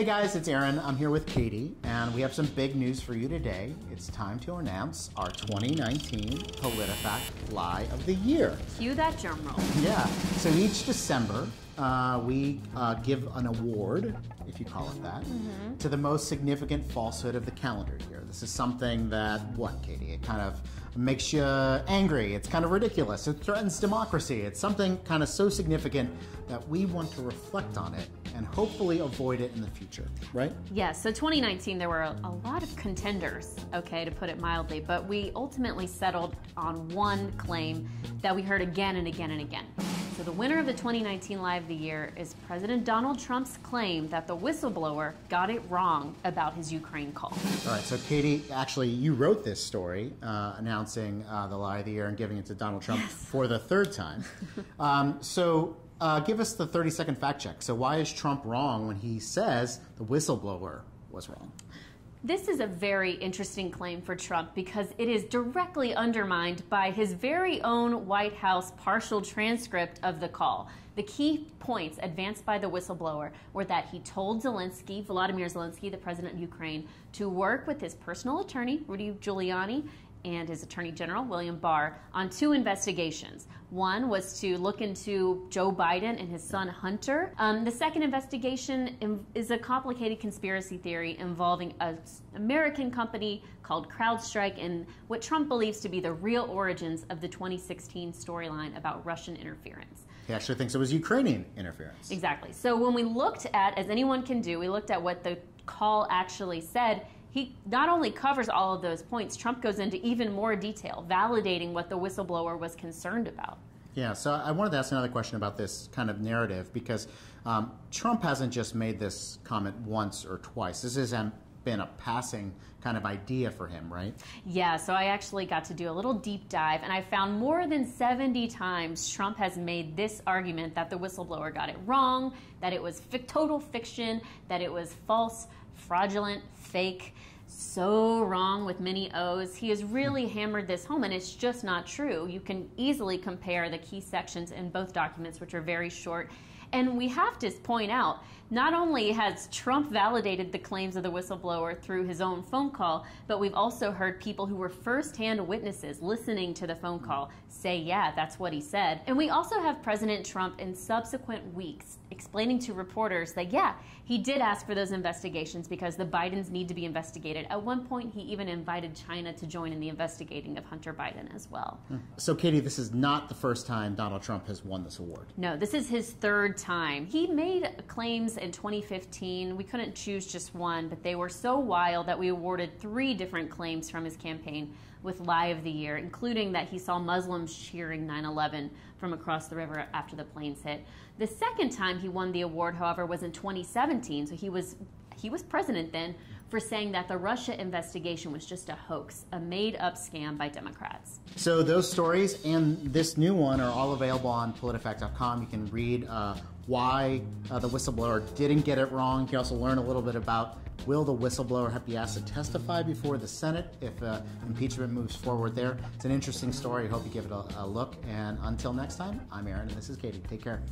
Hey guys, it's Aaron. I'm here with Katie, and we have some big news for you today. It's time to announce our 2019 PolitiFact Lie of the Year. Cue that drum roll. Yeah, so each December, uh, we uh, give an award, if you call it that, to the most significant falsehood of the calendar year. This is something that, what, Katie? It kind of makes you angry. It's kind of ridiculous. It threatens democracy. It's something kind of so significant that we want to reflect on it and hopefully avoid it in the future, right? Yes, so 2019, there were a, a lot of contenders, okay, to put it mildly, but we ultimately settled on one claim that we heard again and again and again. So the winner of the 2019 Lie of the Year is President Donald Trump's claim that the whistleblower got it wrong about his Ukraine call. All right, so Katie, actually, you wrote this story uh, announcing uh, the lie of the year and giving it to Donald Trump for the third time. um, so uh, give us the 30 second fact check. So, why is Trump wrong when he says the whistleblower was wrong? This is a very interesting claim for Trump because it is directly undermined by his very own White House partial transcript of the call. The key points advanced by the whistleblower were that he told Zelensky, Volodymyr Zelensky, the president of Ukraine, to work with his personal attorney, Rudy Giuliani, and his Attorney General, William Barr, on two investigations. One was to look into Joe Biden and his son Hunter. Um, the second investigation is a complicated conspiracy theory involving an American company called CrowdStrike and what Trump believes to be the real origins of the 2016 storyline about Russian interference. He actually thinks it was Ukrainian interference. Exactly. So when we looked at, as anyone can do, we looked at what the call actually said. He not only covers all of those points, Trump goes into even more detail, validating what the whistleblower was concerned about. Yeah, so I wanted to ask another question about this kind of narrative because um, Trump hasn't just made this comment once or twice. This has um, been a passing kind of idea for him, right? Yeah, so I actually got to do a little deep dive, and I found more than 70 times Trump has made this argument that the whistleblower got it wrong, that it was total fiction, that it was false, fraudulent, fake. So wrong with many O's. He has really hammered this home, and it's just not true. You can easily compare the key sections in both documents, which are very short. And we have to point out not only has Trump validated the claims of the whistleblower through his own phone call, but we've also heard people who were firsthand witnesses listening to the phone mm-hmm. call say, yeah, that's what he said. And we also have President Trump in subsequent weeks explaining to reporters that, yeah, he did ask for those investigations because the Bidens need to be investigated. At one point, he even invited China to join in the investigating of Hunter Biden as well. Hmm. So, Katie, this is not the first time Donald Trump has won this award. No, this is his third time. He made claims in 2015. We couldn't choose just one, but they were so wild that we awarded three different claims from his campaign with Lie of the Year, including that he saw Muslims cheering 9 11 from across the river after the planes hit. The second time he won the award, however, was in 2017, so he was he was president then for saying that the Russia investigation was just a hoax, a made up scam by Democrats. So those stories and this new one are all available on politifact.com. You can read uh, why uh, the whistleblower didn't get it wrong. You can also learn a little bit about will the whistleblower have to be asked to testify before the Senate if uh, impeachment moves forward there. It's an interesting story. I Hope you give it a, a look. And until next time, I'm Aaron and this is Katie. Take care.